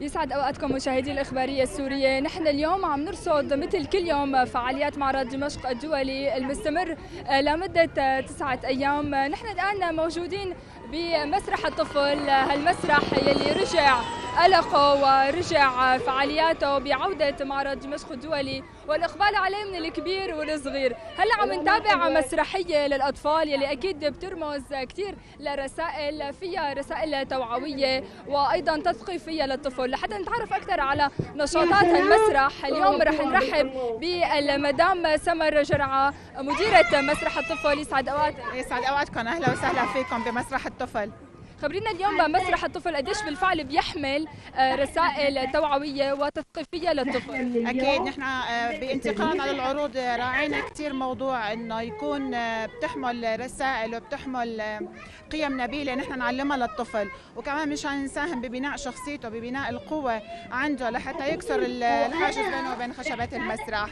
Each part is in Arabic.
يسعد أوقاتكم مشاهدي الإخبارية السورية، نحن اليوم عم نرصد مثل كل يوم فعاليات معرض دمشق الدولي المستمر لمدة تسعة أيام، نحن الآن موجودين بمسرح الطفل، هالمسرح يلي رجع ألقه ورجع فعالياته بعودة معرض دمشق الدولي والإقبال عليه من الكبير والصغير. هلا عم نتابع مسرحية للأطفال يلي أكيد بترمز كثير لرسائل فيها رسائل توعوية وأيضا تثقيفية للطفل. لحتى نتعرف أكثر على نشاطات المسرح اليوم رح نرحب بالمدام سمر جرعة مديرة مسرح الطفل يسعد أوقاتك يسعد أوقاتكم. أهلا وسهلا فيكم بمسرح الطفل. خبرينا اليوم مسرح الطفل قديش بالفعل بيحمل آه، رسائل توعوية وتثقيفية للطفل. أكيد نحن آه، بانتقالنا للعروض راعينا كثير موضوع أنه يكون آه، بتحمل رسائل وبتحمل قيم نبيلة نحن نعلمها للطفل. وكمان مشان نساهم ببناء شخصيته ببناء القوة عنده لحتى يكسر الحاجز بينه وبين خشبات المسرح.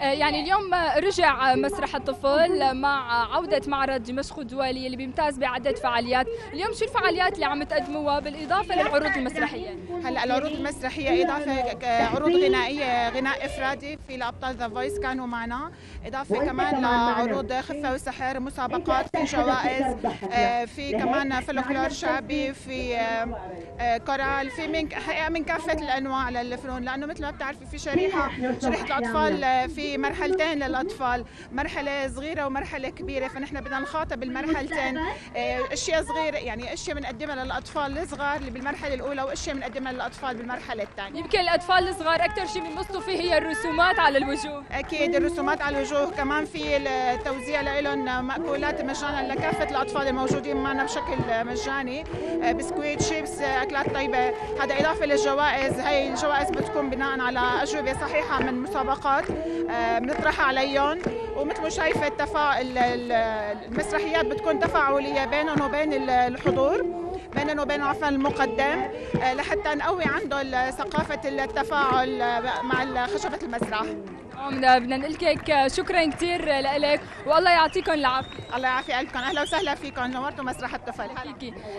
يعني اليوم رجع مسرح الطفل مع عودة معرض دمشق الدولي اللي بيمتاز بعدة فعاليات اليوم شو الفعاليات اللي عم تقدموها بالإضافة للعروض المسرحية؟ هلا العروض المسرحية إضافة عروض غنائية غناء إفرادي في لأبطال The Voice كانوا معنا. إضافة كمان لعروض خفة وسحر مسابقات في جوائز آه، في كمان فلكلور شعبي في آه، آه، كورال في من حقيقة من كافة الأنواع للفنون. لأنه مثل ما بتعرفي في شريحة شريحة الأطفال في مرحلتين للأطفال. مرحلة صغيرة ومرحلة كبيرة. فنحن بدنا نخاطب المرحلتين أشياء صغيرة. يعني إشياء بنقدمها للأطفال الصغار اللي بالمرحلة الأولى وإشياء بنقدمها للأطفال بالمرحلة الثانية. يمكن الأطفال الصغار أكثر شيء بينبسطوا فيه هي الرسومات على الوجوه. أكيد الرسومات على الوجوه كمان في التوزيع لهم مأكولات مجانا لكافة الأطفال الموجودين معنا بشكل مجاني. آه، بسكويت شيبس آه، أكلات طيبة. هذا إضافة للجوائز. هي الجوائز بتكون بناء على أجوبة صحيحة من مسابقات آه، بنطرحها عليهم. ومثل ما شايفة التفاعل المسرحيات بتكون تفاعلية بينهم وبين الحضور بيننا وبين عفوا المقدم آه، لحتى نقوي عنده ثقافة التفاعل مع خشبة المسرح بدنا نقول لك شكرا كثير لك والله يعطيكم العافية. الله يعافي قلبكم أهلا وسهلا فيكم نورتوا مسرح الطفل.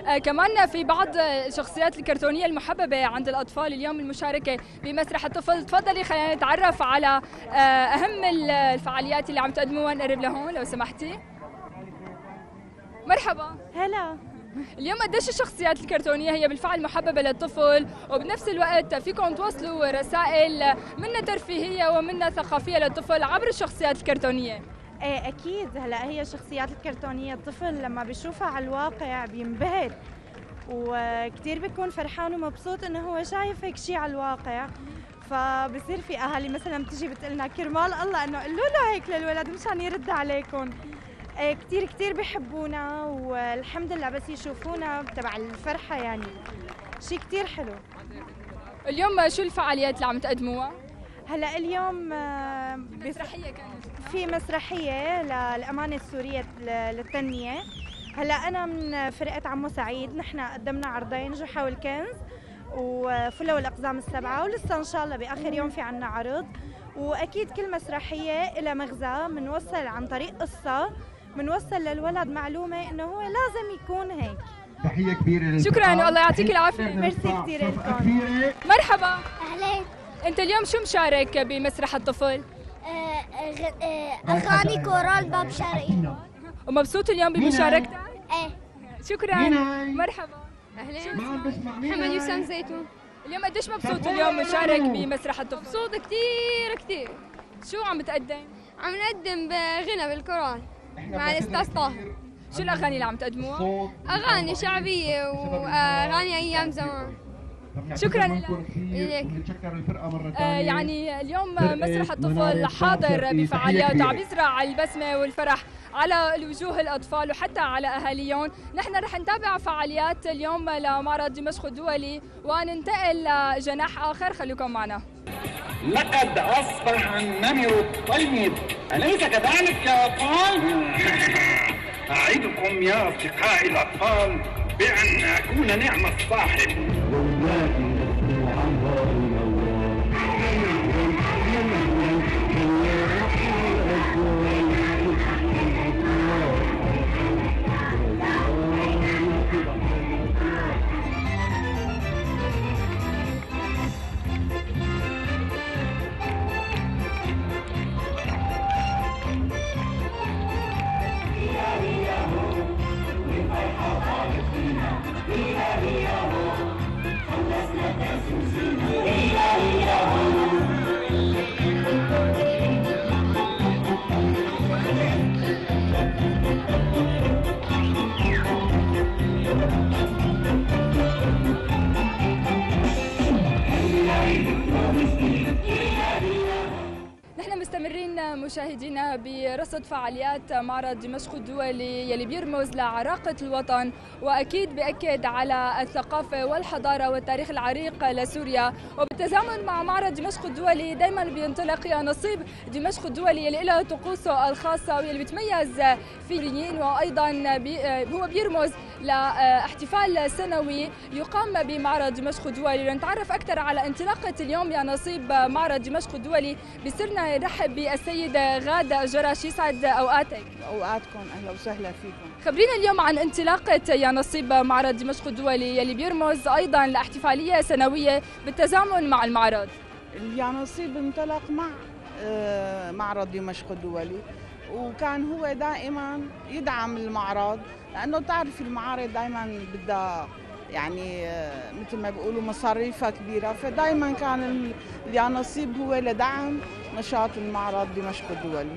آه كمان في بعض الشخصيات الكرتونية المحببة عند الأطفال اليوم المشاركة بمسرح الطفل. تفضلي خلينا نتعرف على آه أهم الفعاليات اللي عم تقدموها. نقرب لهون لو سمحتي. مرحبا. هلا. اليوم قديش الشخصيات الكرتونية هي بالفعل محببة للطفل وبنفس الوقت فيكم توصلوا رسائل منها ترفيهية ومنها ثقافية للطفل عبر الشخصيات الكرتونية. إيه أكيد. هلا هي الشخصيات الكرتونية الطفل لما بيشوفها على الواقع بينبهر وكثير بيكون فرحان ومبسوط إنه هو شايف هيك شيء على الواقع. فبصير في أهالي مثلا بتجي بتقلنا كرمال الله إنه قولوا له هيك للولد مشان يرد عليكم. إيه، كثير كثير بحبونا والحمد لله بس يشوفونا تبع الفرحة يعني. شيء كثير حلو. اليوم شو الفعاليات اللي عم تقدموها؟ هلا اليوم آه، مسرحية كانت. في مسرحية للأمانة السورية للتنمية. هلا أنا من فرقة عمو سعيد نحن قدمنا عرضين جحا والكنز وفلة والأقزام السبعة ولسه إن شاء الله بآخر يوم في عنا عرض. وأكيد كل مسرحية لها مغزى بنوصل عن طريق قصة. بنوصل للولد معلومة إنه هو لازم يكون هيك. تحية كبيرة شكرا الله يعطيك العافية. ميرسي كثير لكم. مرحبا. أهلين. أنت اليوم شو مشارك بمسرح الطفل؟ آه، آه، أغاني كورال باب شرقي. ومبسوط اليوم بمشاركتك؟ إيه. شكرا. مرحبا. أهلين. محمد يوسف زيتون. اليوم قديش مبسوط اليوم مشارك بمسرح الطفل؟ مبسوط كثير كثير شو عم بتقدم؟ عم نقدم بغنى بالقرآن مع الاستاذ طاهر. شو الأغاني اللي عم تقدموها؟ أغاني شعبية وأغاني أيام زمان. شكرا لك. آه يعني اليوم مسرح الطفل حاضر بفعاليات عم يزرع البسمة والفرح. على الوجوه الأطفال وحتى على أهاليهم، نحن رح نتابع فعاليات اليوم لمعرض دمشق الدولي وننتقل لجناح آخر. خليكم معنا. لقد أصبح النمر الطيب أليس كذلك يا أطفال؟ أعدكم يا أصدقائي الأطفال بأن أكون نعم الصاحب مشاهدينا برصد فعاليات معرض دمشق الدولي يلي بيرمز لعراقة الوطن وأكيد بأكد على الثقافة والحضارة والتاريخ العريق لسوريا. وبالتزامن مع معرض دمشق الدولي دائما بينطلق يا نصيب دمشق الدولي يلي له طقوسه الخاصة واللي بتميز فيين وأيضا بي هو بيرمز لإحتفال سنوي يقام بمعرض دمشق الدولي. لنتعرف أكثر على انطلاقة اليوم يا نصيب معرض دمشق الدولي. بصرنا نرحب بالسيدة غادة جرش يسعد أوقاتك. أوقاتكم أهلا وسهلا فيكم. خبرينا اليوم عن انطلاقة يا نصيب معرض دمشق الدولي يلي بيرمز أيضا لإحتفالية سنوية بالتزامن مع المعرض. اليانصيب انطلق مع آه، معرض دمشق الدولي. وكان هو دائما يدعم المعرض لأنه تعرف المعارض دائما بدها يعني آه، مثل ما بيقولوا مصاريفها كبيرة فدائما كان ال- اليانصيب هو لدعم نشاط المعرض دمشق الدولي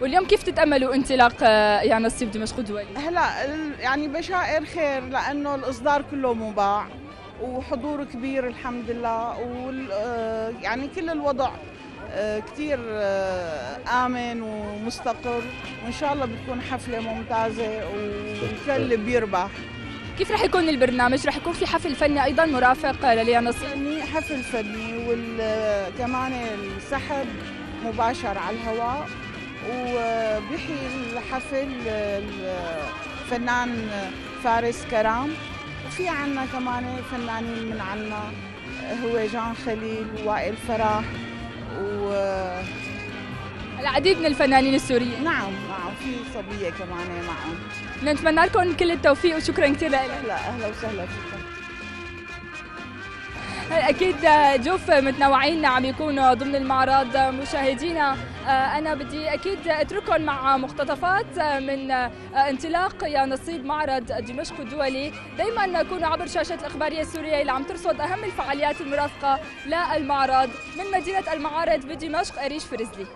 واليوم كيف تتأملوا انطلاق آه، يا نصيب دمشق الدولي؟ هلا يعني بشائر خير لأنه الإصدار كله مباع وحضور كبير الحمد لله وال آه، يعني كل الوضع كثير آمن ومستقر وإن شاء الله بتكون حفلة ممتازة والكل بيربح. كيف رح يكون البرنامج؟ رح يكون في حفل فني أيضا مرافق لليا فني حفل فني وكمان السحب مباشر على الهواء وبيحيي الحفل الفنان فارس كرام. وفي عنا كمان فنانين من عنا هو جان خليل وائل فرح. و العديد من الفنانين السوريين. نعم نعم في صبية كمان معهم نتمنى لكم كل التوفيق وشكرا كثير لك أهلا وسهلا فيكم أكيد جوف متنوعين عم يكونوا ضمن المعرض. مشاهدينا أنا بدي أكيد أترككم مع مقتطفات من انطلاق يا نصيب معرض دمشق الدولي. دائما كونوا عبر شاشه الإخبارية السورية اللي عم ترصد أهم الفعاليات المرافقة للمعرض من مدينة المعارض بدمشق أريش فرزلي.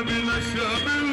والريح ما